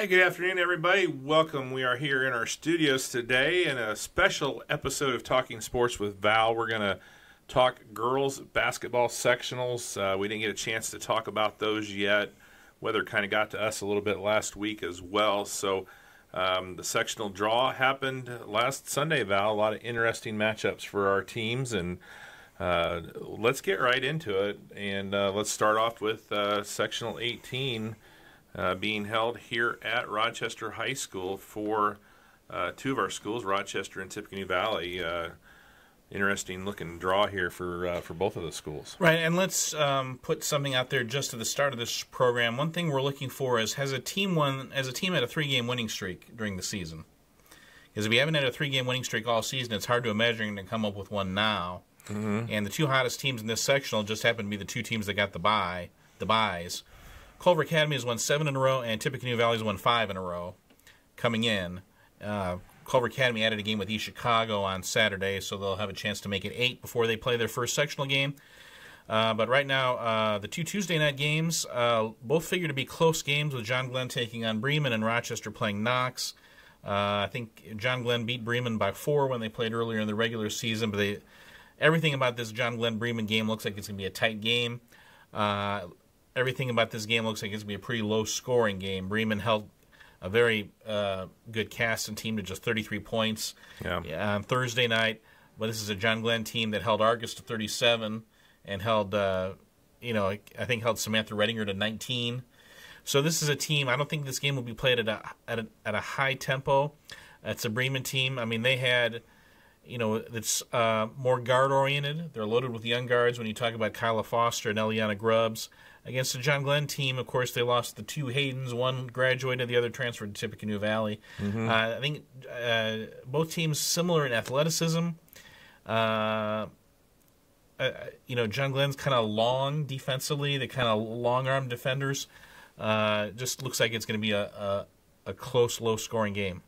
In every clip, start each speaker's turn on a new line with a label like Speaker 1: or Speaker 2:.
Speaker 1: Hi, good afternoon, everybody. Welcome. We are here in our studios today in a special episode of Talking Sports with Val. We're going to talk girls basketball sectionals. Uh, we didn't get a chance to talk about those yet. Weather kind of got to us a little bit last week as well. So um, the sectional draw happened last Sunday, Val. A lot of interesting matchups for our teams. And uh, let's get right into it. And uh, let's start off with uh, sectional 18 uh, being held here at Rochester High School for uh, two of our schools, Rochester and Tippecanoe Valley. Uh, interesting looking draw here for uh, for both of the schools.
Speaker 2: Right, and let's um, put something out there just at the start of this program. One thing we're looking for is has a team won as a team had a three game winning streak during the season. Because if you haven't had a three game winning streak all season, it's hard to imagine to come up with one now. Mm-hmm. And the two hottest teams in this sectional just happen to be the two teams that got the buy the buys. Culver Academy has won seven in a row, and Tippecanoe Valley has won five in a row coming in. Uh, Culver Academy added a game with East Chicago on Saturday, so they'll have a chance to make it eight before they play their first sectional game. Uh, but right now, uh, the two Tuesday night games uh, both figure to be close games with John Glenn taking on Bremen and Rochester playing Knox. Uh, I think John Glenn beat Bremen by four when they played earlier in the regular season, but they, everything about this John Glenn Bremen game looks like it's going to be a tight game. Uh, everything about this game looks like it's going to be a pretty low scoring game. Bremen held a very uh, good and team to just 33 points
Speaker 1: Yeah.
Speaker 2: on Thursday night. But this is a John Glenn team that held Argus to 37 and held, uh, you know, I think held Samantha Redinger to 19. So this is a team. I don't think this game will be played at a at a, at a high tempo. It's a Bremen team. I mean, they had, you know, it's uh, more guard oriented. They're loaded with young guards. When you talk about Kyla Foster and Eliana Grubbs against the John Glenn team, of course, they lost the two Haydens. One graduated, the other transferred to Tippecanoe Valley. Uh, I think uh, both teams similar in athleticism. Uh, uh, you know, John Glenn's kind of long defensively. They kind of long arm defenders. Uh, just looks like it's going to be a, a, a close, low scoring game.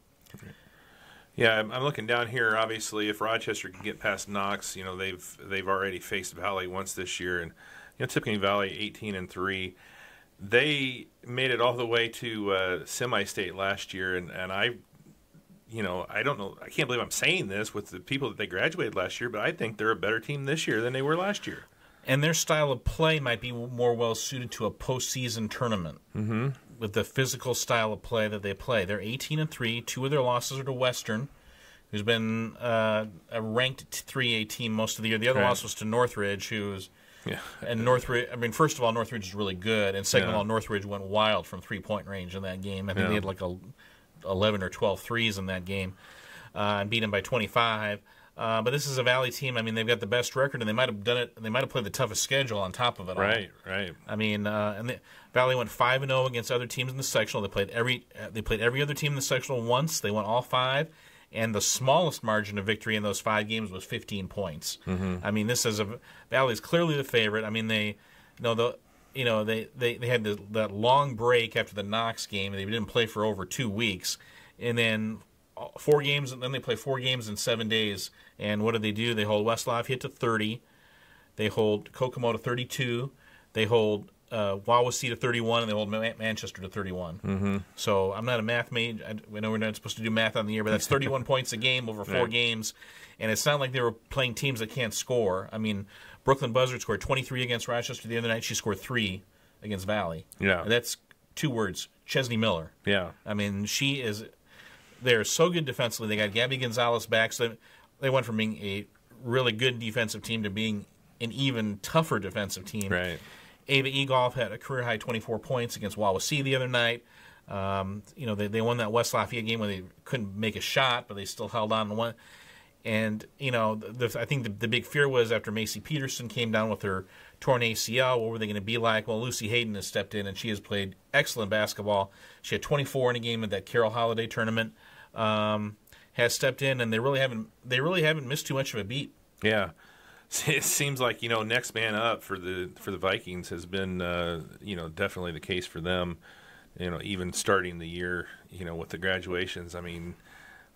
Speaker 1: Yeah, I'm, I'm looking down here. Obviously, if Rochester can get past Knox, you know they've they've already faced Valley once this year, and you know Tippecanoe Valley 18 and three. They made it all the way to uh, semi-state last year, and, and I, you know, I don't know. I can't believe I'm saying this with the people that they graduated last year, but I think they're a better team this year than they were last year.
Speaker 2: And their style of play might be more well suited to a postseason tournament mm-hmm. With the physical style of play that they play. They're 18 and three. Two of their losses are to Western, who's been uh, a ranked 3A team most of the year. The other
Speaker 1: Right.
Speaker 2: loss was to Northridge, who's
Speaker 1: Yeah,
Speaker 2: and Northridge. I mean, first of all, Northridge is really good, and second
Speaker 1: Yeah.
Speaker 2: of all, Northridge went wild from three point range in that game. I think
Speaker 1: Yeah.
Speaker 2: they had like a 11 or 12 threes in that game, uh, and beat them by 25. Uh, but this is a Valley team. I mean, they've got the best record, and they might have done it. They might have played the toughest schedule on top of it. all.
Speaker 1: right, right.
Speaker 2: I mean, uh, and the, Valley went five and zero against other teams in the sectional. They played every uh, they played every other team in the sectional once. They won all five, and the smallest margin of victory in those five games was 15 points. Mm-hmm. I mean, this is a Valley's clearly the favorite. I mean, they you know the you know they they, they had the, that long break after the Knox game. They didn't play for over two weeks, and then four games, and then they play four games in seven days. And what do they do? They hold West Lafayette to 30. They hold Kokomo to 32. They hold uh, Wawasee to 31, and they hold Ma- Manchester to 31. Mm-hmm. So I'm not a math major. I I know we're not supposed to do math on the year, but that's 31 points a game over four
Speaker 1: Right.
Speaker 2: games. And it's not like they were playing teams that can't score. I mean, Brooklyn Buzzard scored 23 against Rochester the other night. She scored three against Valley.
Speaker 1: Yeah.
Speaker 2: And that's two words Chesney Miller.
Speaker 1: Yeah,
Speaker 2: I mean, she is. They're so good defensively. They got Gabby Gonzalez back, so they went from being a really good defensive team to being an even tougher defensive team.
Speaker 1: right.
Speaker 2: Ava Egolf had a career high 24 points against Wawasee the other night. Um, you know, they, they won that West Lafayette game where they couldn't make a shot, but they still held on and won. And, you know, the, the, I think the, the big fear was after Macy Peterson came down with her torn ACL, what were they going to be like? Well, Lucy Hayden has stepped in and she has played excellent basketball. She had 24 in a game at that Carroll Holiday tournament. Um, has stepped in, and they really haven't they really haven't missed too much of a beat.
Speaker 1: Yeah, it seems like you know next man up for the for the Vikings has been uh, you know definitely the case for them. You know, even starting the year, you know, with the graduations. I mean,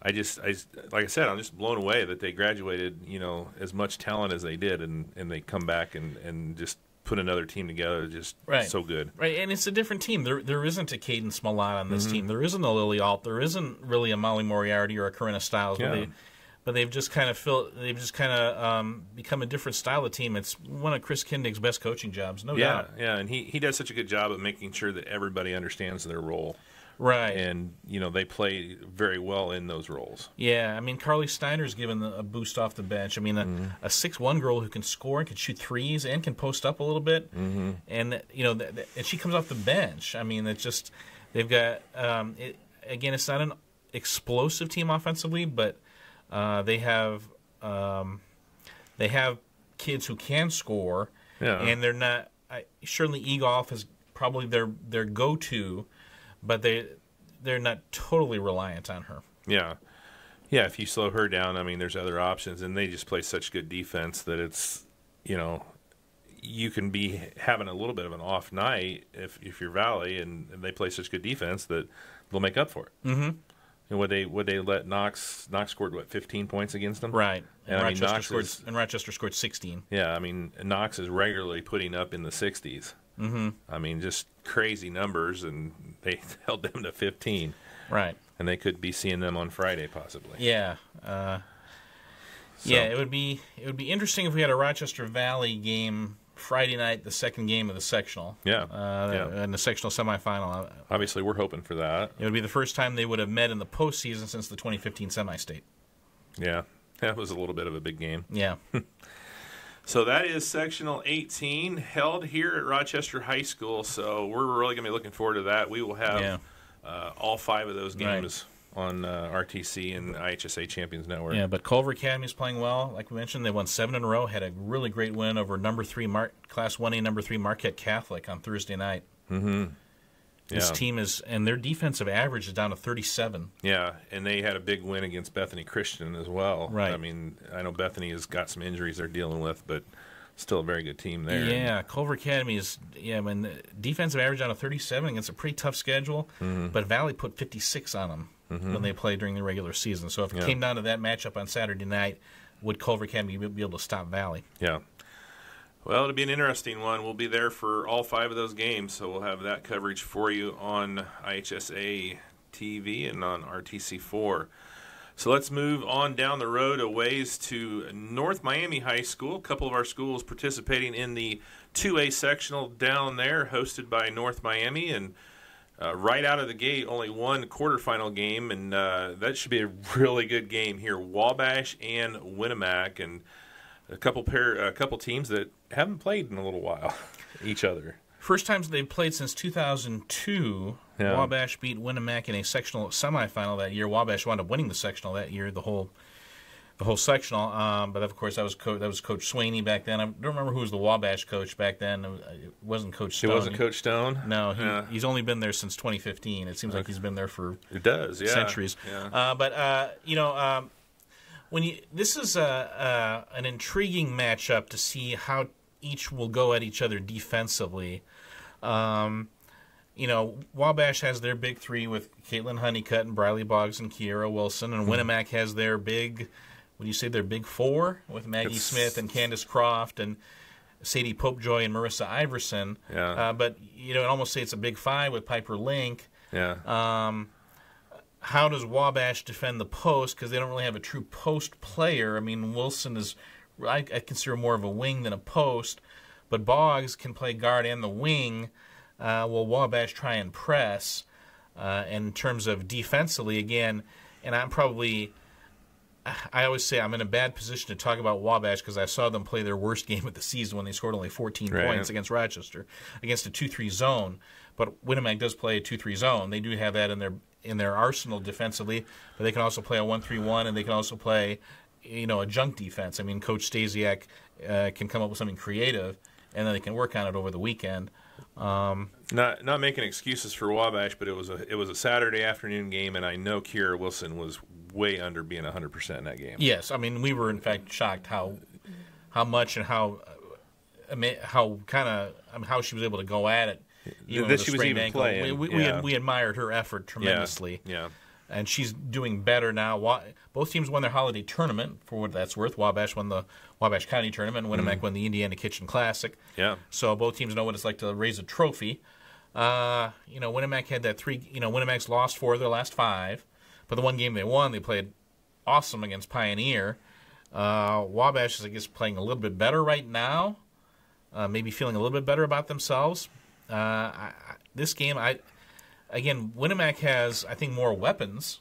Speaker 1: I just, I like I said, I'm just blown away that they graduated. You know, as much talent as they did, and and they come back and and just put another team together. Just
Speaker 2: Right.
Speaker 1: so good.
Speaker 2: Right, and it's a different team. There, there isn't a Caden Smollett on this
Speaker 1: Mm-hmm.
Speaker 2: team. There isn't a Lily Alt. There isn't really a Molly Moriarty or a Corinna Styles.
Speaker 1: Yeah.
Speaker 2: But, they, but they've just kind of filled. They've just kind of um, become a different style of team. It's one of Chris Kindig's best coaching jobs, no
Speaker 1: Yeah,
Speaker 2: doubt.
Speaker 1: yeah, and he, he does such a good job of making sure that everybody understands their role,
Speaker 2: Right.
Speaker 1: and you know they play very well in those roles.
Speaker 2: Yeah, I mean Carly Steiner's given a boost off the bench. I mean, a,
Speaker 1: Mm-hmm.
Speaker 2: a six-one girl who can score and can shoot threes and can post up a little bit, mm-hmm. and you know, th- th- and she comes off the bench. I mean, it's just they've got um, it, again. It's not an explosive team offensively, but uh, they have um, they have kids who can score,
Speaker 1: Yeah.
Speaker 2: and they're not. I, certainly, Egolf is probably their their go-to, but they they're not totally reliant on her.
Speaker 1: Yeah. Yeah, if you slow her down, I mean, there's other options, and they just play such good defense that it's, you know, you can be having a little bit of an off night if if you're Valley, and, and they play such good defense that they'll make up for it. Mm-hmm. And would they would they let Knox Knox scored what 15 points against them?
Speaker 2: Right. And,
Speaker 1: And I mean,
Speaker 2: Rochester scored
Speaker 1: is-
Speaker 2: and Rochester scored 16.
Speaker 1: Yeah, I mean, Knox is regularly putting up in the 60s. Mm-hmm. I mean, just crazy numbers, and they held them to 15,
Speaker 2: Right.
Speaker 1: and they could be seeing them on Friday possibly.
Speaker 2: Yeah. Uh,
Speaker 1: So-
Speaker 2: Yeah, it would be it would be interesting if we had a Rochester Valley game Friday night, the second game of the sectional.
Speaker 1: Yeah,
Speaker 2: Uh,
Speaker 1: yeah.
Speaker 2: In the sectional semifinal.
Speaker 1: Obviously, we're hoping for that.
Speaker 2: It would be the first time they would have met in the postseason since the 2015 semi-state.
Speaker 1: Yeah, that was a little bit of a big game.
Speaker 2: Yeah.
Speaker 1: So that is sectional 18 held here at Rochester High School. So we're really going to be looking forward to that. We will have
Speaker 2: Yeah.
Speaker 1: uh, all five of those
Speaker 2: Right.
Speaker 1: games on uh, RTC and IHSA Champions Network.
Speaker 2: Yeah, but Culver Academy is playing well. Like we mentioned, they won seven in a row. Had a really great win over number three Mar- Class One A number three Marquette Catholic on Thursday night. This
Speaker 1: Yeah.
Speaker 2: team is, and their defensive average is down to 37.
Speaker 1: Yeah, and they had a big win against Bethany Christian as well.
Speaker 2: Right.
Speaker 1: I mean, I know Bethany has got some injuries they're dealing with, but still a very good team there.
Speaker 2: Yeah, Culver Academy is yeah. I mean, defensive average down to 37 against a pretty tough schedule,
Speaker 1: Mm-hmm.
Speaker 2: but Valley put 56 on them when they played during the regular season. So if it
Speaker 1: Yeah.
Speaker 2: came down to that matchup on Saturday night, would Culver Academy be able to stop Valley?
Speaker 1: Yeah. Well, it'll be an interesting one. We'll be there for all five of those games, so we'll have that coverage for you on IHSA TV and on RTC4. So let's move on down the road a ways to North Miami High School. A couple of our schools participating in the 2A sectional down there, hosted by North Miami. And uh, right out of the gate, only one quarterfinal game, and uh, that should be a really good game here. Wabash and Winamac, and a couple pair, a couple teams that haven't played in a little while, each other.
Speaker 2: First times they've played since 2002.
Speaker 1: Yeah.
Speaker 2: Wabash beat Winamac in a sectional semifinal that year. Wabash wound up winning the sectional that year, the whole the whole sectional. Um, but of course, that was co- that was Coach Swaney back then. I don't remember who was the Wabash coach back then. It was- It wasn't Coach
Speaker 1: It
Speaker 2: Stone.
Speaker 1: wasn't Coach Stone.
Speaker 2: No, he,
Speaker 1: Yeah.
Speaker 2: he's only been there since 2015. It seems like he's been there for
Speaker 1: It does, yeah.
Speaker 2: centuries.
Speaker 1: Yeah.
Speaker 2: Uh, but uh, you know, um, when you this is a, a an intriguing matchup to see how each will go at each other defensively. Um, you know, Wabash has their big three with Caitlin Honeycutt and Briley Boggs and Kiera Wilson, and Winamac has their big. What do you say? Their big four with Maggie
Speaker 1: It's-
Speaker 2: Smith and Candace Croft and Sadie Popejoy and Marissa Iverson.
Speaker 1: Yeah.
Speaker 2: Uh, but you know, I'd almost say it's a big five with Piper Link
Speaker 1: yeah.
Speaker 2: How does Wabash defend the post? Because they don't really have a true post player. I mean, Wilson is, I, I consider more of a wing than a post, but Boggs can play guard and the wing. Uh, will Wabash try and press? Uh, in terms of defensively, again, and I'm probably, I always say I'm in a bad position to talk about Wabash because I saw them play their worst game of the season when they scored only 14
Speaker 1: Right.
Speaker 2: points against Rochester against a 2-3 zone. But Winamac does play a 2-3 zone. They do have that in their in their arsenal defensively, but they can also play a 1-3-1 and they can also play you know a junk defense. I mean, Coach Stasiak uh, can come up with something creative, and then they can work on it over the weekend.
Speaker 1: Not not making excuses for Wabash, but it was a it was a Saturday afternoon game, and I know Kiera Wilson was way under being hundred percent in that game.
Speaker 2: Yes, I mean we were in fact shocked how how much and how uh, how kind of I mean, how she was able to go at it.
Speaker 1: That
Speaker 2: with
Speaker 1: she was even
Speaker 2: ankle.
Speaker 1: playing,
Speaker 2: We, we, we,
Speaker 1: yeah.
Speaker 2: ad- we admired her effort tremendously.
Speaker 1: yeah,
Speaker 2: and she's doing better now. Both teams won their holiday tournament, for what that's worth. Wabash won the Wabash County tournament, and Winamac won the Indiana Kitchen Classic.
Speaker 1: Yeah.
Speaker 2: So both teams know what it's like to raise a trophy. Uh, you know, Winamac had that three. You know, Winamac's lost four of their last five, but the one game they won, they played awesome against Pioneer. Uh, Wabash is, I guess, playing a little bit better right now. Uh, maybe feeling a little bit better about themselves. Uh, I, I, this game, I again, Winamac has, I think, more weapons.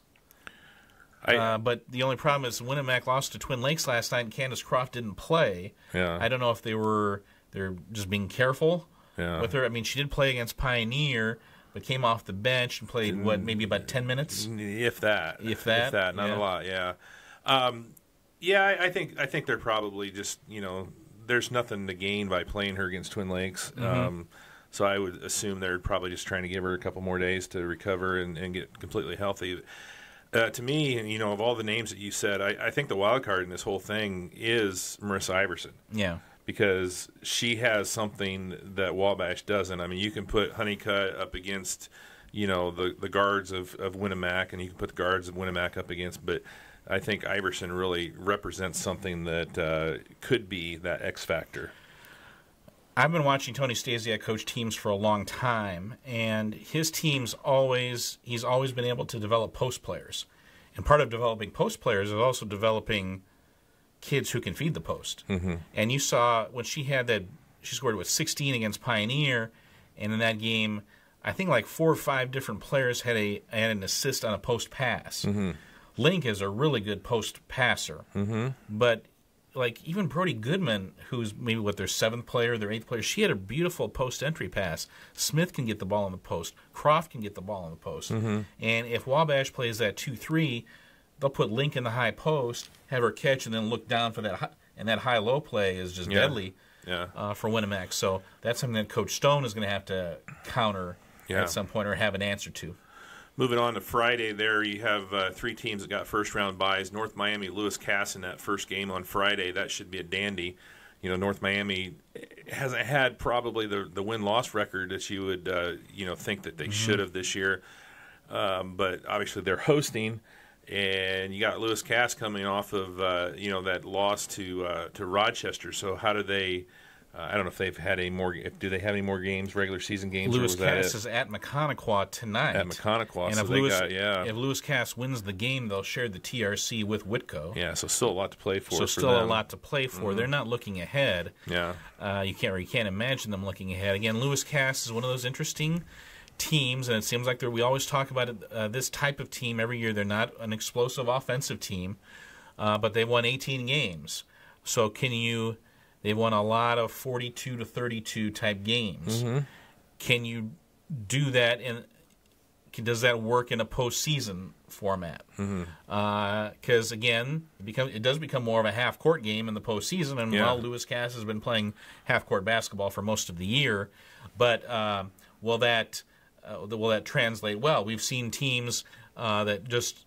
Speaker 1: I,
Speaker 2: Uh, but the only problem is Winamac lost to Twin Lakes last night, and Candace Croft didn't play.
Speaker 1: Yeah.
Speaker 2: I don't know if they were they're just being careful
Speaker 1: Yeah.
Speaker 2: with her. I mean, she did play against Pioneer, but came off the bench and played what maybe about ten minutes.
Speaker 1: if that,
Speaker 2: If that,
Speaker 1: if that, not
Speaker 2: yeah.
Speaker 1: a lot. Yeah, um, yeah. I, I think I think they're probably just you know there's nothing to gain by playing her against Twin Lakes.
Speaker 2: Mm-hmm.
Speaker 1: Um, so I would assume they're probably just trying to give her a couple more days to recover and, and get completely healthy. Uh, to me, you know, of all the names that you said, I, I think the wild card in this whole thing is Marissa Iverson.
Speaker 2: Yeah,
Speaker 1: because she has something that Wabash doesn't. I mean, you can put Honeycutt up against, you know, the the guards of of Winamac, and you can put the guards of Winamac up against. But I think Iverson really represents something that uh, could be that X factor.
Speaker 2: I've been watching Tony Stasiak coach teams for a long time, and his teams always he's always been able to develop post players, and part of developing post players is also developing kids who can feed the post. Mm-hmm. And you saw when she had that she scored with 16 against Pioneer, and in that game, I think like four or five different players had a had an assist on a post pass. Link is a really good post passer, mm-hmm. but like even Brody Goodman, who's maybe what their seventh player, their eighth player, she had a beautiful post entry pass. Smith can get the ball in the post. Croft can get the ball in the post. And if Wabash plays that two three, they'll put Link in the high post, have her catch, and then look down for that. High, and that high low play is just
Speaker 1: Yeah.
Speaker 2: deadly
Speaker 1: Yeah.
Speaker 2: uh, for Winamac. So that's something that Coach Stone is going to have to counter
Speaker 1: Yeah.
Speaker 2: at some point or have an answer to.
Speaker 1: Moving on to Friday, there you have uh, three teams that got first round buys. North Miami, Lewis Cass in that first game on Friday. That should be a dandy. You know, North Miami hasn't had probably the the win loss record that you would uh, you know think that they should have this year. Um, but obviously they're hosting, and you got Lewis Cass coming off of uh, you know that loss to uh, to Rochester. So how do they? Uh, I don't know if they've had any more. If do they have any more games, regular season games?
Speaker 2: Lewis Cass is at Maconaquah tonight.
Speaker 1: At Maconaquah,
Speaker 2: and
Speaker 1: so
Speaker 2: if
Speaker 1: they
Speaker 2: Lewis,
Speaker 1: got- yeah.
Speaker 2: if Lewis Cass wins the game, they'll share the TRC with Whitko.
Speaker 1: Yeah, so still a lot to play for.
Speaker 2: so
Speaker 1: for
Speaker 2: still a lot to play for. They're not looking ahead.
Speaker 1: Yeah,
Speaker 2: Uh, you can't you can't imagine them looking ahead. Again, Lewis Cass is one of those interesting teams, and it seems like they're, we always talk about it, uh, this type of team every year. They're not an explosive offensive team, uh, but they've won 18 games. So can you? They've won a lot of 42 to 32 type games. Can you do that in? Does that work in a postseason format? Because again, it, become, it does become more of a half court game in the postseason. And
Speaker 1: Yeah.
Speaker 2: while Lewis Cass has been playing half court basketball for most of the year, but um, will that uh, will that translate well? We've seen teams uh, that just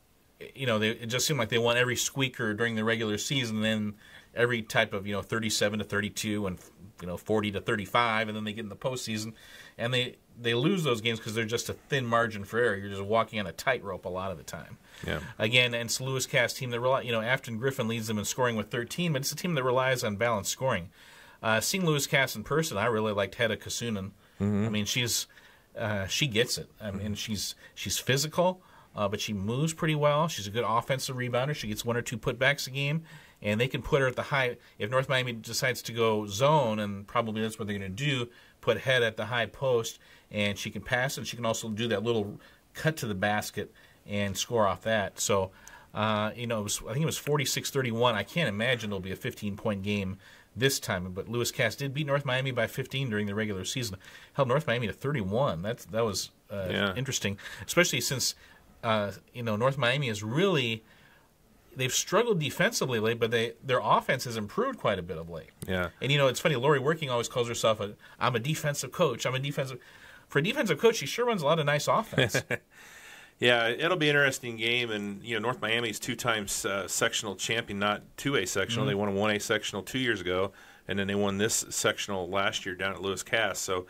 Speaker 2: you know they it just seemed like they won every squeaker during the regular season, and then every type of you know 37 to 32 and you know 40 to 35, and then they get in the postseason and they they lose those games because they're just a thin margin for error. You're just walking on a tightrope a lot of the time.
Speaker 1: yeah,
Speaker 2: Again, and it's a Lewis Cass team that rely, you know, Afton Griffin leads them in scoring with 13, but it's a team that relies on balanced scoring. Uh, seeing Lewis Cass in person, I really liked Hedda Kasunen. I mean, she's uh, she gets it. I mean, she's she's physical, uh, but she moves pretty well. She's a good offensive rebounder. She gets one or two putbacks a game, and they can put her at the high. If North Miami decides to go zone, and probably that's what they're going to do, put Head at the high post, and she can pass, and she can also do that little cut to the basket and score off that. So, uh, you know, it was, I think it was 46-31. I can't imagine it'll be a 15-point game this time. But Lewis Cass did beat North Miami by 15 during the regular season. Held North Miami to 31. That's that was uh,
Speaker 1: Yeah.
Speaker 2: interesting, especially since uh, you know North Miami is really they've struggled defensively late, but they their offense has improved quite a bit of late.
Speaker 1: yeah.
Speaker 2: And you know, it's funny. Lori Working always calls herself a "I'm a defensive coach." I'm a defensive. For a defensive coach, she sure runs a lot of nice offense.
Speaker 1: Yeah, it'll be an interesting game, and you know North Miami's two times uh, sectional champion, not two A sectional.
Speaker 2: Mm-hmm.
Speaker 1: They won a one A sectional two years ago, and then they won this sectional last year down at Lewis Cass. So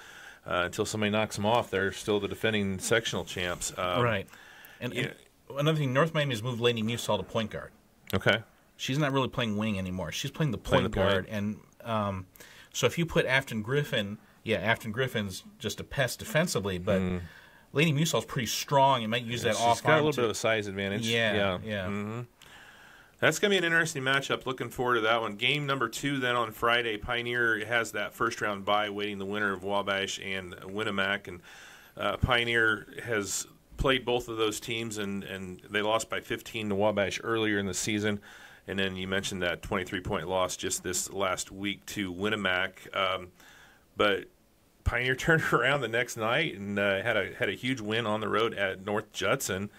Speaker 1: uh, until somebody knocks them off, they're still the defending sectional champs. Um,
Speaker 2: right. And, and another thing, North Miami has moved Lady Musall to point guard.
Speaker 1: Okay.
Speaker 2: She's not really playing wing anymore. She's playing the
Speaker 1: Playing
Speaker 2: point
Speaker 1: point.
Speaker 2: guard, and um, so if you put Afton Griffin, yeah, Afton Griffin's just a pest defensively, but Lady Musall's pretty strong and might use that
Speaker 1: She's
Speaker 2: off
Speaker 1: got a little bit of a size advantage.
Speaker 2: yeah,
Speaker 1: Yeah.
Speaker 2: yeah.
Speaker 1: Mhm. That's going to be an interesting matchup. Looking forward to that one. Game number two, then on Friday, Pioneer has that first round bye, waiting the winner of Wabash and Winamac. And uh, Pioneer has played both of those teams, and, and they lost by 15 to Wabash earlier in the season. And then you mentioned that 23 point loss just this last week to Winamac. Um, but Pioneer turned around the next night and uh, had a had a huge win on the road at North Judson.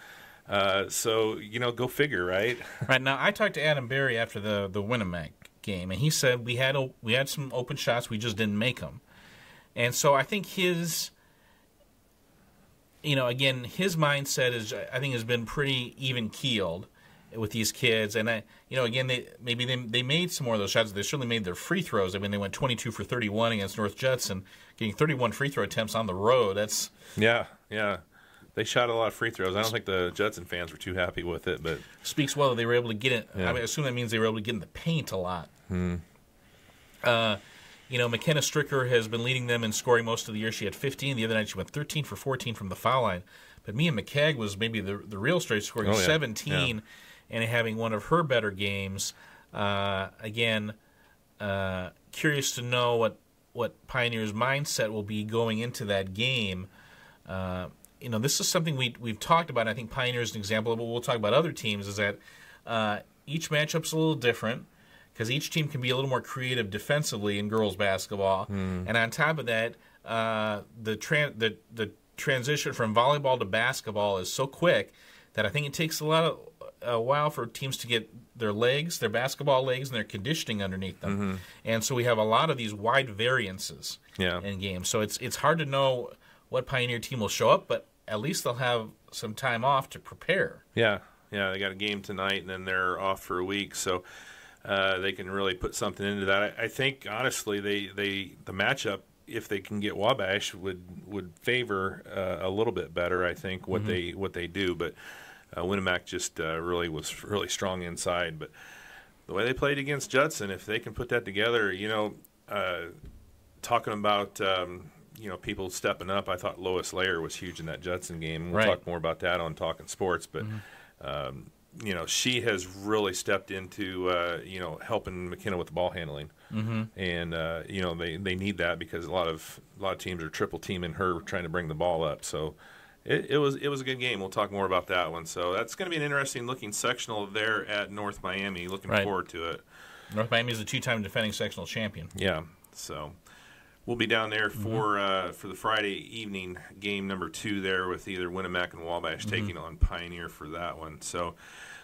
Speaker 1: Uh, so you know, go figure, right?
Speaker 2: Right now, I talked to Adam Berry after the the Winamac game, and he said we had o- we had some open shots, we just didn't make them. And so I think his, you know, again, his mindset is I think has been pretty even keeled with these kids, and I, you know, again, they maybe they they made some more of those shots. They certainly made their free throws. I mean, they went twenty two for thirty one against North Judson, getting thirty one free throw attempts on the road. That's
Speaker 1: Yeah, yeah. They shot a lot of free throws. I don't think the Judson fans were too happy with it, but
Speaker 2: speaks well that they were able to get it.
Speaker 1: Yeah.
Speaker 2: I, mean, I assume that means they were able to get in the paint a lot. Hmm. Uh, you know, McKenna Stricker has been leading them in scoring most of the year. She had 15. The other night she went 13 for 14 from the foul line. But Mia McCagg was maybe the the real straight scoring
Speaker 1: Oh, yeah.
Speaker 2: 17 and having one of her better games. Uh, again, uh, curious to know what what Pioneer's mindset will be going into that game. Uh, you know, this is something we we've talked about. I think Pioneer is an example of what we'll talk about other teams. Is that uh, each matchup's a little different because each team can be a little more creative defensively in girls basketball, and on top of that, uh, the the the transition from volleyball to basketball is so quick that I think it takes a lot of a while for teams to get their legs, their basketball legs, and their conditioning underneath them. And so we have a lot of these wide variances
Speaker 1: Yeah.
Speaker 2: in games. So it's it's hard to know what Pioneer team will show up, but at least they'll have some time off to prepare.
Speaker 1: yeah, yeah. They got a game tonight, and then they're off for a week, so uh, they can really put something into that. I, I think honestly, they they the matchup. If they can get Wabash, would would favor uh, a little bit better. I think what they what they do, but uh, Winamac just uh, really was really strong inside. But the way they played against Judson, if they can put that together, you know, uh, talking about um, you know people stepping up, I thought Lois Layer was huge in that Judson game. We'll
Speaker 2: Right.
Speaker 1: talk more about that on Talking Sports, but. Um, you know, she has really stepped into uh, you know helping McKenna with the ball handling, mm-hmm. and uh, you know they, they need that because a lot of a lot of teams are triple teaming her trying to bring the ball up. So it, it was it was a good game. We'll talk more about that one. So that's going to be an interesting looking sectional there at North Miami. Looking
Speaker 2: Right.
Speaker 1: forward to it.
Speaker 2: North Miami is the two-time defending sectional champion.
Speaker 1: Yeah. So we'll be down there
Speaker 2: Mm-hmm.
Speaker 1: for uh, for the Friday evening game number two there with either Winamac and Wabash
Speaker 2: Mm-hmm.
Speaker 1: taking on Pioneer for that one. So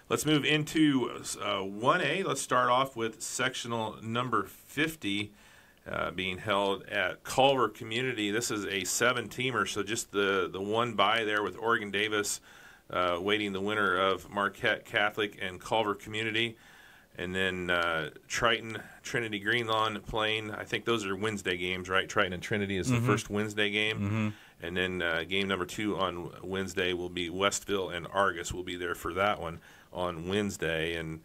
Speaker 1: let's move into uh, one A. Let's start off with sectional number fifty. Uh, being held at Culver Community. This is a seven-teamer, so just the the one by there with Oregon Davis uh, waiting the winner of Marquette Catholic and Culver Community and then uh, Triton, Trinity Greenlawn playing. I think those are Wednesday games, right? Triton and Trinity is the first Wednesday game, and then uh, game number two on Wednesday will be Westville and Argus will be there for that one on Wednesday, and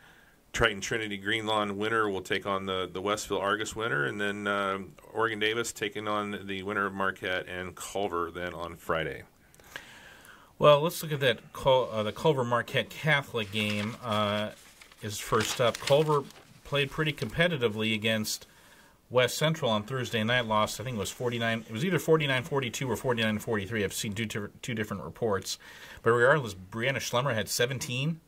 Speaker 1: Triton Trinity Greenlawn winner will take on the the Westville Argus winner, and then um Oregon Davis taking on the winner of Marquette and Culver then on Friday.
Speaker 2: Well, let's look at that. Cul- uh, the Culver Marquette Catholic game uh, is first up. Culver played pretty competitively against West Central on Thursday night. Lost, I think it was 49. It was either 49-42 or 49-43. I've seen two, two different reports. But regardless, Brianna Schlemmer had 17.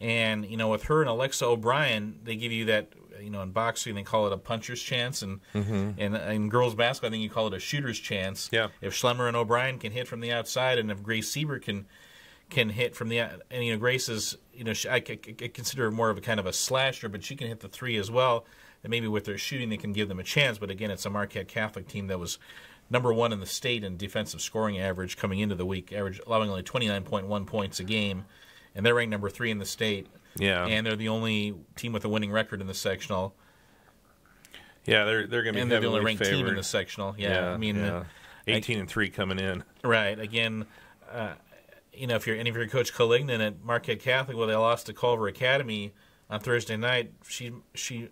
Speaker 2: And, you know, with her and Alexa O'Brien, they give you that, you know, in boxing, they call it a puncher's chance. And mm-hmm. and in girls basketball, I think you call it a shooter's chance.
Speaker 1: Yeah.
Speaker 2: If Schlemmer and O'Brien can hit from the outside, and if Grace Sieber can can hit from the and you know Grace is you know she, I, c- consider her more of a kind of a slasher, but she can hit the three as well. And maybe with their shooting, they can give them a chance. But again, it's a Marquette Catholic team that was number one in the state in defensive scoring average coming into the week, average allowing only twenty nine point one points a game, and they're ranked number three in the state.
Speaker 1: Yeah.
Speaker 2: and they're the only team with a winning record in the sectional,
Speaker 1: Yeah, they're they're going to be
Speaker 2: and they're the only ranked team in the sectional. Yeah, I mean,
Speaker 1: yeah.
Speaker 2: uh,
Speaker 1: eighteen and three coming in.
Speaker 2: Right. Again, uh, you know, if you're and if you're Coach Collignon at Marquette Catholic, well, they lost to Culver Academy on Thursday night. She she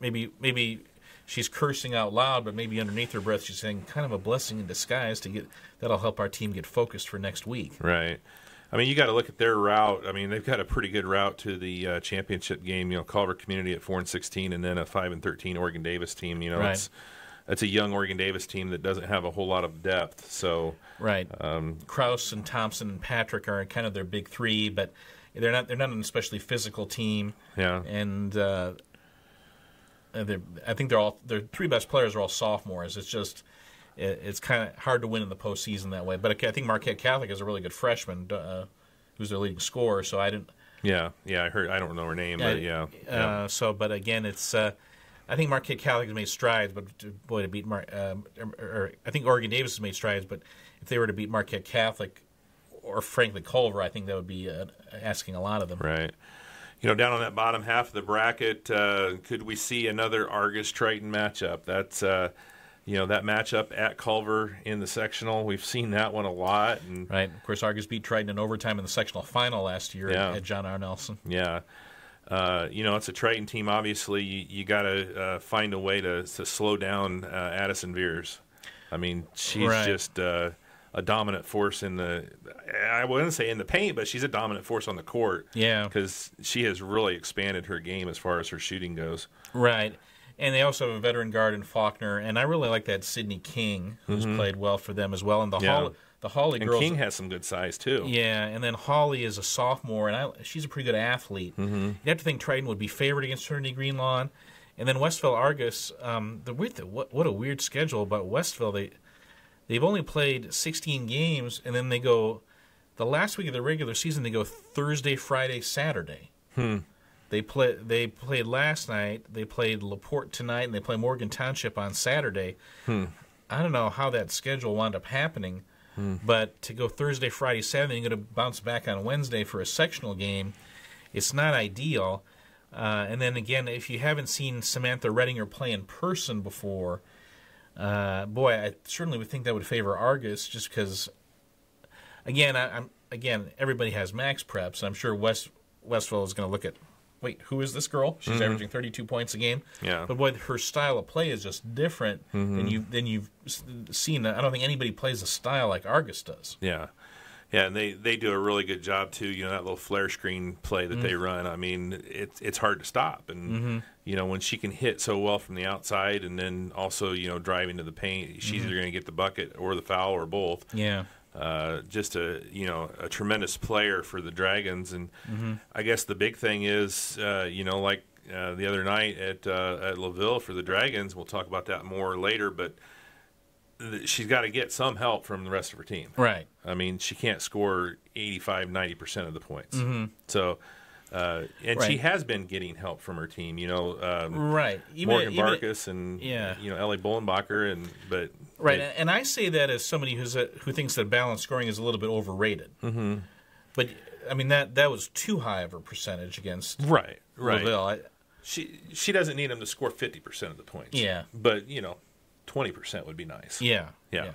Speaker 2: maybe maybe she's cursing out loud, but maybe underneath her breath she's saying kind of a blessing in disguise to get that'll help our team get focused for next week.
Speaker 1: Right. I mean, you got to look at their route. I mean, they've got a pretty good route to the uh, championship game. You know, Culver Community at four and sixteen, and then a five and thirteen Oregon Davis team. You know,
Speaker 2: Right.
Speaker 1: it's it's a young Oregon Davis team that doesn't have a whole lot of depth. So
Speaker 2: Right.
Speaker 1: um,
Speaker 2: Kraus and Thompson and Patrick are kind of their big three, but they're not they're not an especially physical team.
Speaker 1: yeah,
Speaker 2: and uh, I think they're all their three best players are all sophomores. It's just it, it's kind of hard to win in the postseason that way. But I think Marquette Catholic is a really good freshman uh, who's their leading scorer. So I didn't.
Speaker 1: yeah, yeah. I heard. I don't know her name, but yeah,
Speaker 2: Uh,
Speaker 1: yeah.
Speaker 2: So, but again, it's. I think Marquette Catholic has made strides, but to- boy, to beat Mar- um, or, or I think Oregon Davis has made strides, but if they were to beat Marquette Catholic or frankly Culver, I think that would be uh, asking a lot of them.
Speaker 1: Right. You know, down on that bottom half of the bracket, uh, could we see another Argus Triton matchup? That's, uh, you know, that matchup at Culver in the sectional. We've seen that one a lot, and
Speaker 2: Right. Of course, Argus beat Triton in overtime in the sectional final last year
Speaker 1: Yeah.
Speaker 2: at John R. Nelson.
Speaker 1: yeah, uh, you know, it's a Triton team. Obviously, you, you got to uh, find a way to to slow down uh, Addison Veers. I mean, she's
Speaker 2: Right.
Speaker 1: just uh, a dominant force in the. I wouldn't say in the paint, but she's a dominant force on the court.
Speaker 2: Yeah.
Speaker 1: because she has really expanded her game as far as her shooting goes.
Speaker 2: Right. And they also have a veteran guard in Faulkner, and I really like that Sidney King, who's played well for them as well. And the
Speaker 1: Mm-hmm. Yeah.
Speaker 2: The Holly
Speaker 1: And
Speaker 2: girls,
Speaker 1: King has some good size too.
Speaker 2: yeah. And then Holly is a sophomore, and I, she's a pretty good athlete. Mm-hmm. You'd have to think Triton would be favored against Trinity Greenlawn, and then Westville Argus. Um, the weird, what, what a weird schedule, but Westville they they've only played 16 games, and then they go the last week of the regular season. They go Thursday, Friday, Saturday. They play. They played last night. They played Laporte tonight, and they play Morgan Township on Saturday. I don't know how that schedule wound up happening, but to go Thursday, Friday, Saturday, you're going to bounce back on Wednesday for a sectional game. It's not ideal. Uh, and then again, if you haven't seen Samantha Redinger play in person before, uh, boy, I certainly would think that would favor Argus, just because. Again, I, I'm again everybody has MaxPreps, and I'm sure West Westville is going to look at. Wait, who is this girl? She's averaging 32 points a game.
Speaker 1: Yeah.
Speaker 2: But boy, her style of play is just different than you than you've seen. I don't think anybody plays a style like Argus does.
Speaker 1: Yeah. Yeah, and they, they do a really good job too. You know that little flare screen play that
Speaker 2: Mm.
Speaker 1: they run. I mean, it's it's hard to stop, and
Speaker 2: Mm-hmm.
Speaker 1: you know when she can hit so well from the outside, and then also you know driving to the paint, she's
Speaker 2: Mm-hmm.
Speaker 1: either going to get the bucket or the foul or both.
Speaker 2: Yeah.
Speaker 1: Uh, just a you know a tremendous player for the Dragons, and
Speaker 2: Mm-hmm.
Speaker 1: I guess the big thing is uh, you know like uh, the other night at uh, at Laville for the Dragons. We'll talk about that more later, but th- she's got to get some help from the rest of her team.
Speaker 2: Right.
Speaker 1: I mean, she can't score 85, 90% of the points. So, uh, and she has been getting help from her team, you know, um,
Speaker 2: Right. Even,
Speaker 1: Morgan
Speaker 2: even-
Speaker 1: Barkus and,
Speaker 2: yeah.
Speaker 1: you know, Ellie Bullenbacher. And, but,
Speaker 2: Right,
Speaker 1: they-
Speaker 2: and I say that as somebody who's a, who thinks that balanced scoring is a little bit overrated. Mm-hmm. But I mean that that was too high of a percentage against
Speaker 1: right, right.
Speaker 2: I,
Speaker 1: She, she doesn't need them to score 50% of the points.
Speaker 2: Yeah.
Speaker 1: But, you know, 20% would be nice.
Speaker 2: yeah,
Speaker 1: Yeah.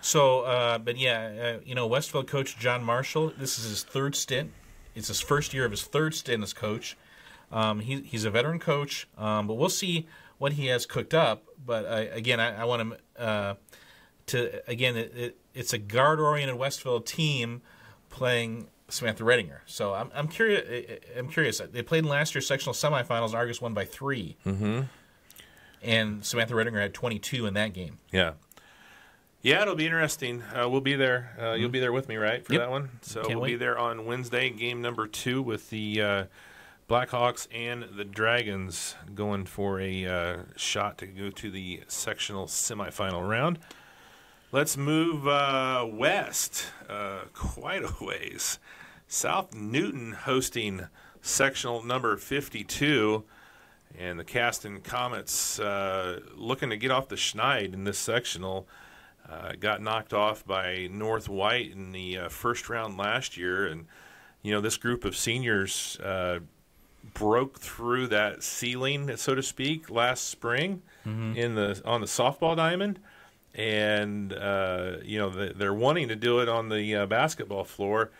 Speaker 2: So, uh, but yeah, uh, you know, Westville coach John Marshall. This is his third stint. It's his first year of his third stint as coach. Um, he, he's a veteran coach, um, but we'll see what he has cooked up. But I, again, I, I want him uh, to again. It, it, it's a guard-oriented Westville team playing Samantha Redinger. So I'm, I'm curious. I'm curious. They played in last year's sectional semifinals. Argus won by 3 mm-hmm. and Samantha Redinger had 22 in that game.
Speaker 1: Yeah. Yeah, it'll be interesting. Uh, we'll be there. Uh, You'll be there with me, right, for
Speaker 2: Yep.
Speaker 1: that one? So
Speaker 2: Can't
Speaker 1: we'll be there on Wednesday, game number two, with the uh, Blackhawks and the Dragons going for a uh, shot to go to the sectional semifinal round. Let's move uh, west uh, quite a ways. South Newton hosting sectional number 52. And the Caston Comets uh, looking to get off the schneid in this sectional. Uh, got knocked off by North White in the uh, first round last year. And, you know, this group of seniors uh, broke through that ceiling, so to speak, last spring in the on the softball diamond. and uh, you know they're wanting to do it on the uh, basketball floor.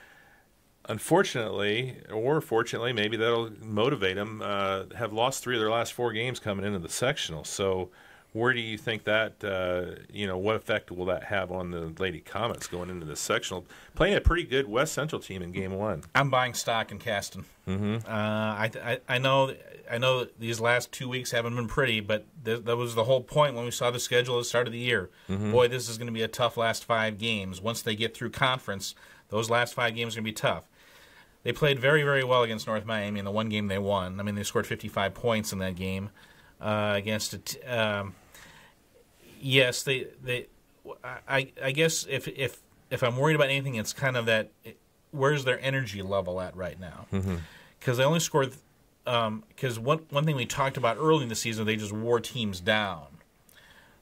Speaker 1: Unfortunately, or fortunately, maybe that'll motivate them. Uh, have lost three of their last four games coming into the sectional. So, where do you think that uh, you know what effect will that have on the Lady Comets going into the sectional? Playing a pretty good West Central team in Game One.
Speaker 2: I'm buying stock in Caston.
Speaker 1: Mm-hmm.
Speaker 2: Uh, I, I I know I know these last two weeks haven't been pretty, but th- that was the whole point when we saw the schedule at the start of the year.
Speaker 1: Mm-hmm.
Speaker 2: Boy, this is going to be a tough last five games. Once they get through conference, those last five games are going to be tough. They played very, very well against North Miami in the one game they won. I mean, they scored 55 points in that game uh, against a. T- um, yes, they they. I I guess if if if I'm worried about anything, it's kind of that. Where's their energy level at right now? Because they only scored. Because one one thing we talked about early in the season, they just wore teams down.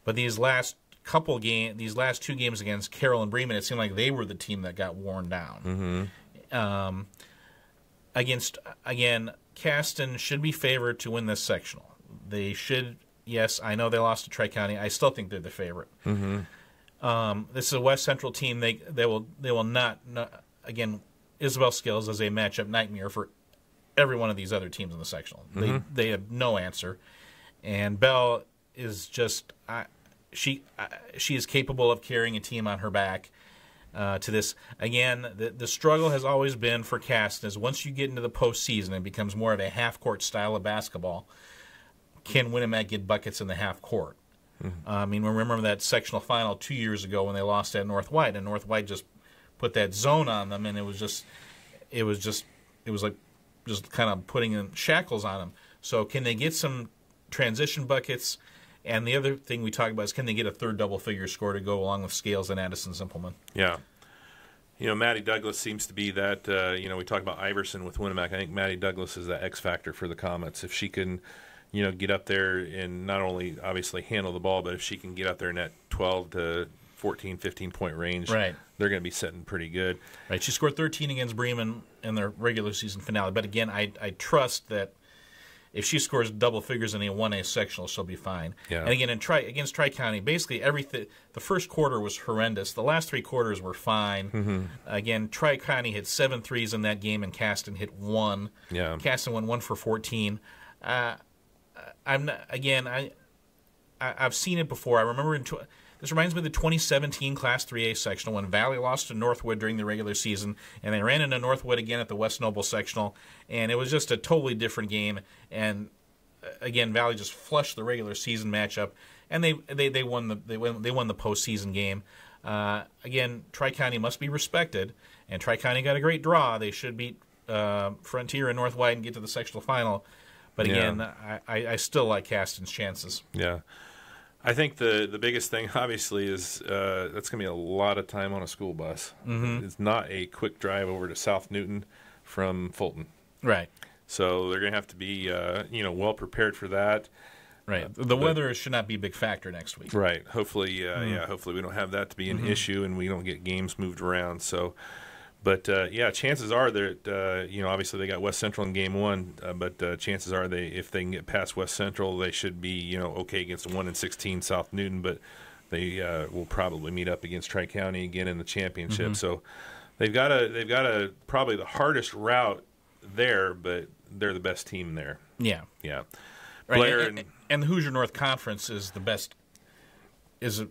Speaker 2: But these last couple game, these last two games against Carroll and Bremen, it seemed like they were the team that got worn down. Um, against again, Caston should be favored to win this sectional. They should. Yes, I know they lost to Tri County. I still think they're the favorite. Um, this is a West Central team. They they will they will not, not again. Isabel Scales is a matchup nightmare for every one of these other teams in the sectional. They they have no answer, and Bell is just I, she I, she is capable of carrying a team on her back. Uh, to this again, the the struggle has always been for Caston is once you get into the postseason, it becomes more of a half court style of basketball. Can Winamac get buckets in the half court? Uh, I mean, remember that sectional final two years ago when they lost at North White, and North White just put that zone on them, and it was just, it was just, it was like, just kind of putting in shackles on them. So, can they get some transition buckets? And the other thing we talk about is can they get a third double figure score to go along with Scales and Addison Simpleman?
Speaker 1: Yeah. You know, Maddie Douglas seems to be that. Uh, you know, we talk about Iverson with Winamac. I think Maddie Douglas is that X factor for the Comets. If she can, you know, get up there and not only obviously handle the ball, but if she can get up there in that 12 to 14, 15 point range,
Speaker 2: Right.
Speaker 1: they're going to be sitting pretty good.
Speaker 2: Right. She scored 13 against Bremen in their regular season finale. But again, I, I trust that if she scores double figures in a 1A sectional, she'll be fine.
Speaker 1: Yeah.
Speaker 2: And again, in tri, against Tri County, basically everything, the first quarter was horrendous. The last three quarters were fine.
Speaker 1: Mm-hmm.
Speaker 2: Again, Tri County hit seven threes in that game, and Caston hit one.
Speaker 1: Yeah.
Speaker 2: Caston went one for 14. Uh, I'm not, again, I, I I've seen it before. I remember in tw- this reminds me of the 2017 Class 3A sectional when Valley lost to Northwood during the regular season, and they ran into Northwood again at the West Noble sectional, and it was just a totally different game. And uh, again, Valley just flushed the regular season matchup, and they they, they won the they won they won the postseason game. Uh, again, Tri County must be respected, and Tri County got a great draw. They should beat uh, Frontier and North White and get to the sectional final. But again, I, I, I still like Caston's chances.
Speaker 1: Yeah. I think the, the biggest thing, obviously, is uh, that's going to be a lot of time on a school bus. It's not a quick drive over to South Newton from Fulton.
Speaker 2: Right.
Speaker 1: So they're going to have to be, uh, you know, well prepared for that.
Speaker 2: Right. The weather should not be a big factor next week.
Speaker 1: Right. Hopefully, uh, yeah. Hopefully, we don't have that to be an issue, and we don't get games moved around. So, but uh, yeah, chances are that uh, you know, obviously they got West Central in game one, uh, but uh, chances are they, if they can get past West Central, they should be you know okay against one and sixteen South Newton, but they uh, will probably meet up against Tri County again in the championship. So they've got a they've got a probably the hardest route there, but they're the best team there.
Speaker 2: Yeah.
Speaker 1: Yeah.
Speaker 2: Right.
Speaker 1: Blair
Speaker 2: and,
Speaker 1: and-
Speaker 2: and the Hoosier North Conference is the best. Is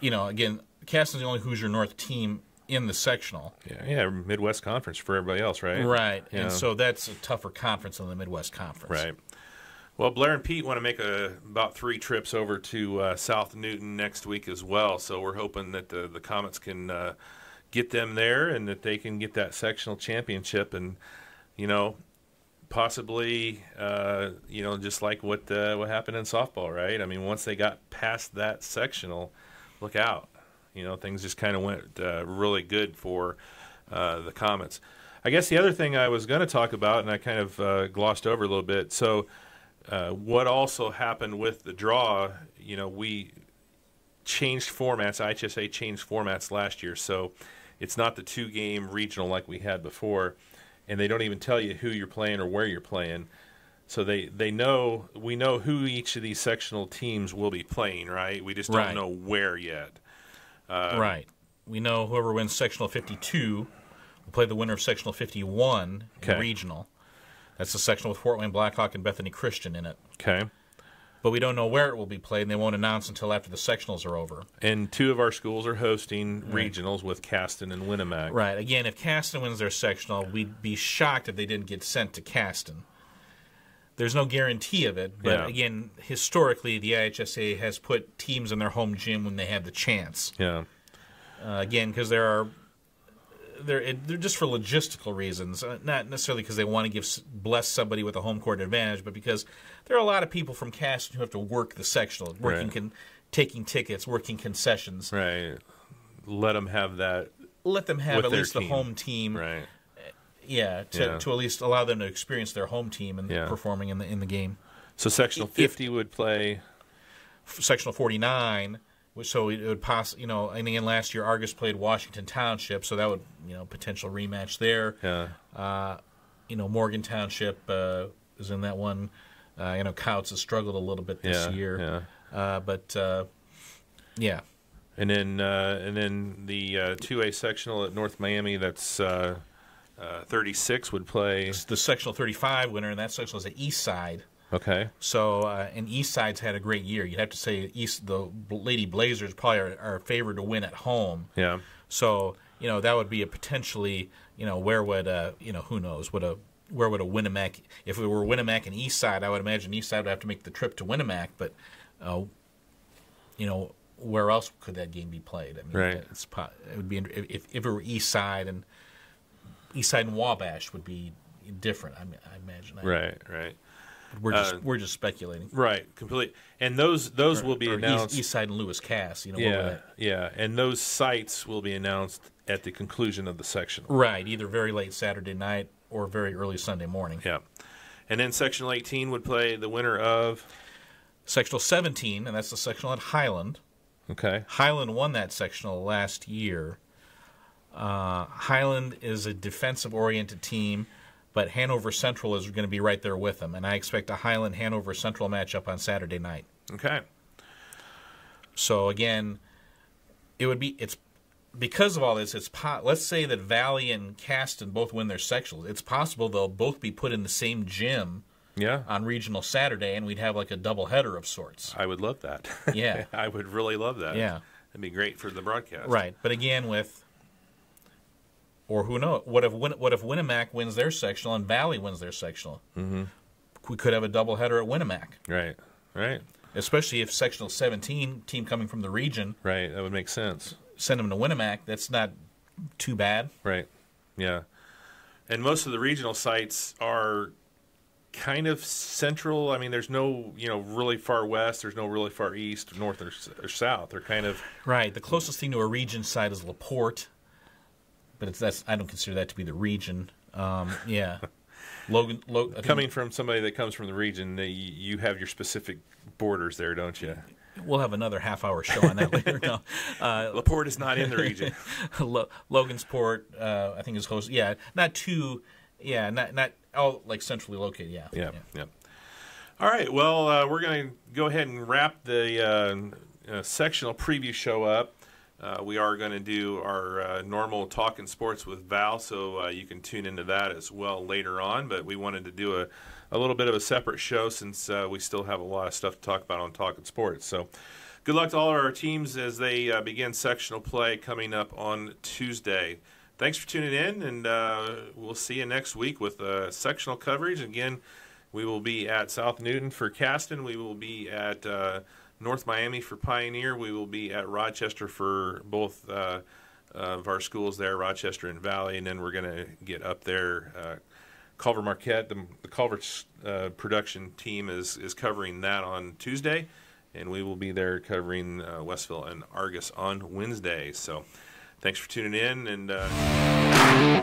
Speaker 2: you know again, Caston's the only Hoosier North team in the sectional.
Speaker 1: Yeah, yeah, Midwest Conference for everybody else, right?
Speaker 2: Right.
Speaker 1: Yeah.
Speaker 2: And so that's a tougher conference than the Midwest Conference.
Speaker 1: Right. Well, Blair and Pete want to make a, about three trips over to uh, South Newton next week as well. So we're hoping that the, the Comets can uh, get them there and that they can get that sectional championship and, you know, possibly, uh, you know, just like what uh, what happened in softball, right? I mean, once they got past that sectional, look out. You know, things just kind of went uh, really good for uh, the Comets. I guess the other thing I was going to talk about, and I kind of uh, glossed over a little bit. So, uh, what also happened with the draw? You know, we changed formats. IHSA changed formats last year, so it's not the two-game regional like we had before, and they don't even tell you who you're playing or where you're playing. So they they know we know who each of these sectional teams will be playing, right? We just don't
Speaker 2: Right.
Speaker 1: know where yet.
Speaker 2: Right. We know whoever wins sectional 52 will play the winner of sectional 51 in
Speaker 1: Okay.
Speaker 2: regional. That's the sectional with Fort Wayne Blackhawk and Bethany Christian in it.
Speaker 1: Okay.
Speaker 2: But we don't know where it will be played, and they won't announce until after the sectionals are over.
Speaker 1: And two of our schools are hosting regionals with Caston and Winamac.
Speaker 2: Right. Again, if Caston wins their sectional, we'd be shocked if they didn't get sent to Caston. There's no guarantee of it, but
Speaker 1: Yeah.
Speaker 2: again, historically, the IHSA has put teams in their home gym when they have the chance.
Speaker 1: Yeah.
Speaker 2: Uh, again, because there are they're it, they're just for logistical reasons, uh, not necessarily because they want to give bless somebody with a home court advantage, but because there are a lot of people from Caston who have to work the sectional, working
Speaker 1: Right.
Speaker 2: con- taking tickets, working concessions.
Speaker 1: Right. Let them have that.
Speaker 2: Let them have at least
Speaker 1: team.
Speaker 2: the home team
Speaker 1: Right.
Speaker 2: Yeah, to,
Speaker 1: Yeah.
Speaker 2: to at least allow them to experience their home team and
Speaker 1: Yeah.
Speaker 2: performing in the in the game.
Speaker 1: So sectional
Speaker 2: If-
Speaker 1: 50 would play.
Speaker 2: Sectional forty nine, so it would pass. You know, and again, last year Argos played Washington Township, so that would you know potential rematch there.
Speaker 1: Yeah.
Speaker 2: You know, Morgan Township uh, is in that one. Uh, you know, Kouts has struggled a little bit this
Speaker 1: Yeah.
Speaker 2: year,
Speaker 1: Yeah.
Speaker 2: uh, but uh, yeah,
Speaker 1: And then uh, and then the uh, 2A sectional at North Miami. That's uh, uh, 36 would play.
Speaker 2: The sectional thirty five winner, and that sectional is the East Side.
Speaker 1: Okay.
Speaker 2: So, uh, and East Side's had a great year. You'd have to say East, the Lady Blazers probably are, are favored to win at home.
Speaker 1: Yeah.
Speaker 2: So, you know, that would be a potentially, you know, where would, uh, you know, who knows, would a where would a Winamac, if it were Winamac and East Side, I would imagine East Side would have to make the trip to Winamac, but, uh, you know, where else could that game be played? I mean,
Speaker 1: Right.
Speaker 2: it's it would be if, if it were East Side and East Side and Wabash would be different. I, mean, I imagine. I-
Speaker 1: Right. Right.
Speaker 2: We're just
Speaker 1: Uh,
Speaker 2: we're just speculating.
Speaker 1: Right. completely. And those those will be
Speaker 2: Or
Speaker 1: announced.
Speaker 2: East, East Side and Lewis Cass. You know,
Speaker 1: yeah.
Speaker 2: that-
Speaker 1: Yeah. And those sites will be announced at the conclusion of the sectional.
Speaker 2: right. Either very late Saturday night or very early Sunday morning.
Speaker 1: Yeah. And then sectional 18 would play the winner of.
Speaker 2: Sectional 17, and that's the sectional at Highland.
Speaker 1: Okay.
Speaker 2: Highland won that sectional last year. Uh, Highland is a defensive oriented team, but Hanover Central is going to be right there with them, and I expect a Highland Hanover Central matchup on Saturday night.
Speaker 1: Okay.
Speaker 2: So again, it would be it's because of all this. It's po- let's say that Valley and Caston both win their sectionals. It's possible they'll both be put in the same gym
Speaker 1: Yeah.
Speaker 2: on regional Saturday, and we'd have like a double header of sorts.
Speaker 1: I would love that.
Speaker 2: Yeah.
Speaker 1: I would really love that.
Speaker 2: Yeah.
Speaker 1: It'd be great for the broadcast.
Speaker 2: Right, but again with. Or who knows? What if Win- what if Winamac wins their sectional and Valley wins their sectional? Mm-hmm. We could have a double header at Winamac,
Speaker 1: Right. Right.
Speaker 2: especially if sectional 17 team coming from the region
Speaker 1: Right. That would make sense.
Speaker 2: send them to Winamac. That's not too bad.
Speaker 1: Right. Yeah. And most of the regional sites are kind of central. I mean, there's no, you know, really far west. There's no really far east, north, or, or south. They're kind of
Speaker 2: Right. The closest thing to a region site is Laporte, but it's that's I don't consider that to be the region. Um, yeah, Logan. Lo,
Speaker 1: coming from somebody that comes from the region. You, have your specific borders there, don't you?
Speaker 2: We'll have another half hour show on that later. No, uh,
Speaker 1: Laporte is not in the region.
Speaker 2: Lo- Logansport, uh, I think is host. Yeah, not too. Yeah, not not all like centrally located. Yeah.
Speaker 1: Yeah, yeah. All right. Well, uh, we're going to go ahead and wrap the uh, uh, sectional preview show up. Uh, we are going to do our uh, normal talking sports with Val, so uh, you can tune into that as well later on. But we wanted to do a, a little bit of a separate show since uh, we still have a lot of stuff to talk about on talk talking sports. So, good luck to all of our teams as they uh, begin sectional play coming up on Tuesday. Thanks for tuning in, and uh, we'll see you next week with sectional coverage. Again, we will be at South Newton for Caston. We will be at North Miami for Pioneer. We will be at Rochester for both uh, of our schools there, Rochester and Valley, and then we're going to get up there. Uh, Culver Marquette, the, the Culver uh, production team is is covering that on Tuesday, and we will be there covering uh, Westville and Argos on Wednesday. So, thanks for tuning in, and. Uh,